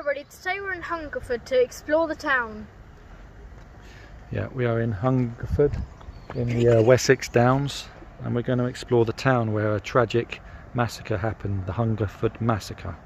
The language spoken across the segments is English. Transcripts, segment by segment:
everybody, today we're in Hungerford to explore the town. Yeah, we are in Hungerford in the uh, Wessex Downs and we're going to explore the town where a tragic massacre happened, the Hungerford Massacre.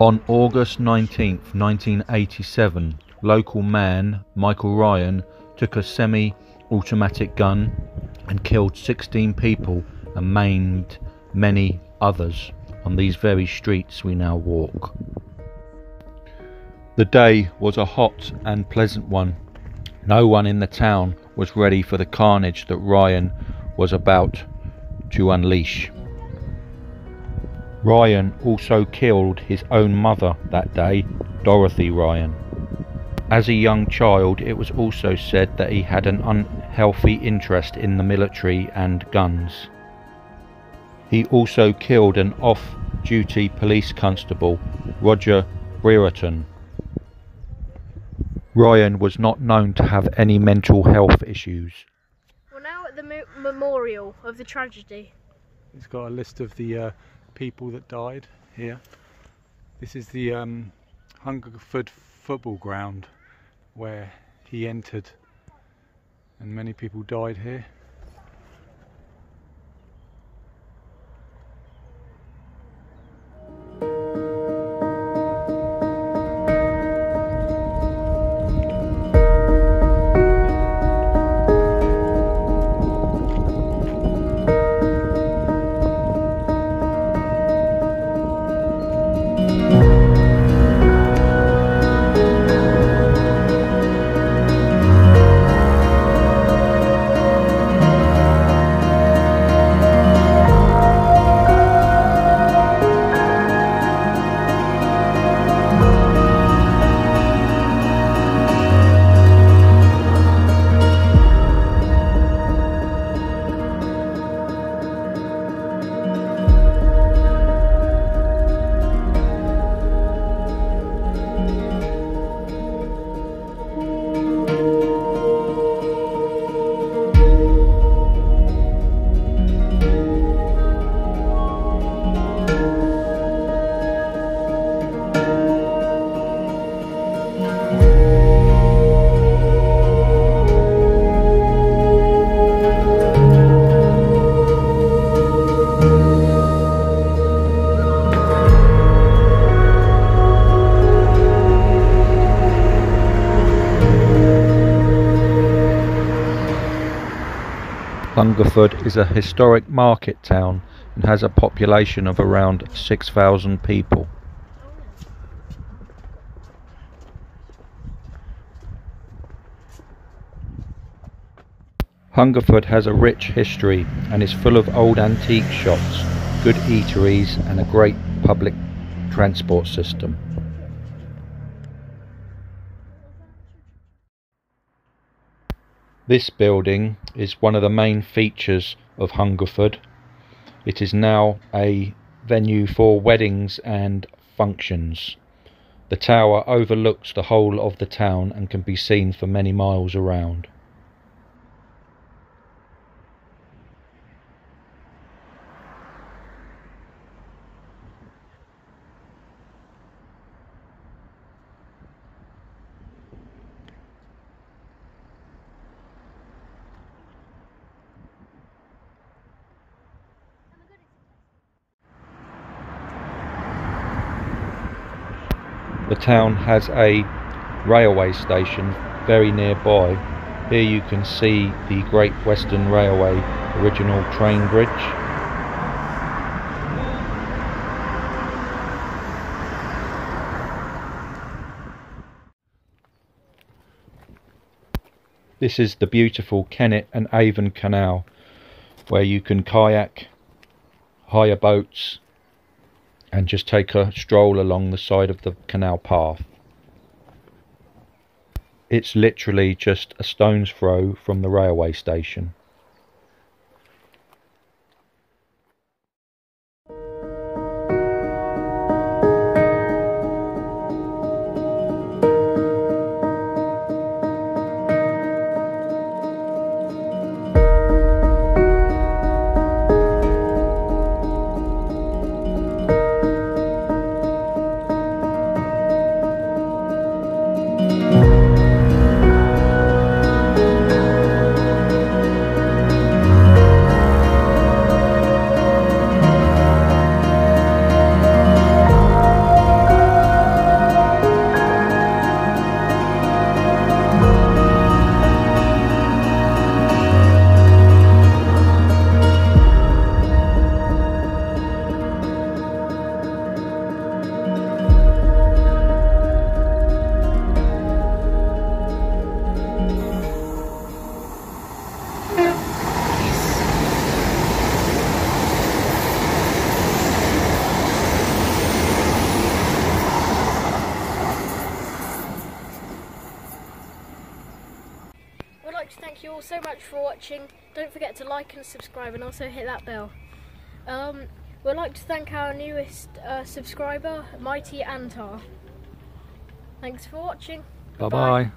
On August 19, 1987, local man Michael Ryan took a semi automatic gun and killed 16 people and maimed many others on these very streets we now walk. The day was a hot and pleasant one. No one in the town was ready for the carnage that Ryan was about to unleash. Ryan also killed his own mother that day, Dorothy Ryan. As a young child, it was also said that he had an unhealthy interest in the military and guns. He also killed an off duty police constable, Roger Brereton. Ryan was not known to have any mental health issues. We're now at the mo memorial of the tragedy. It's got a list of the uh, people that died here. This is the um, Hungerford football ground where he entered and many people died here. Hungerford is a historic market town and has a population of around 6,000 people. Hungerford has a rich history and is full of old antique shops, good eateries and a great public transport system. This building is one of the main features of Hungerford. It is now a venue for weddings and functions. The tower overlooks the whole of the town and can be seen for many miles around. The town has a railway station very nearby. Here you can see the Great Western Railway original train bridge. This is the beautiful Kennet and Avon Canal where you can kayak, hire boats and just take a stroll along the side of the canal path. It's literally just a stone's throw from the railway station. much. Thank you all so much for watching. Don't forget to like and subscribe and also hit that bell. Um, we'd like to thank our newest uh, subscriber, Mighty Antar. Thanks for watching. Bye-bye.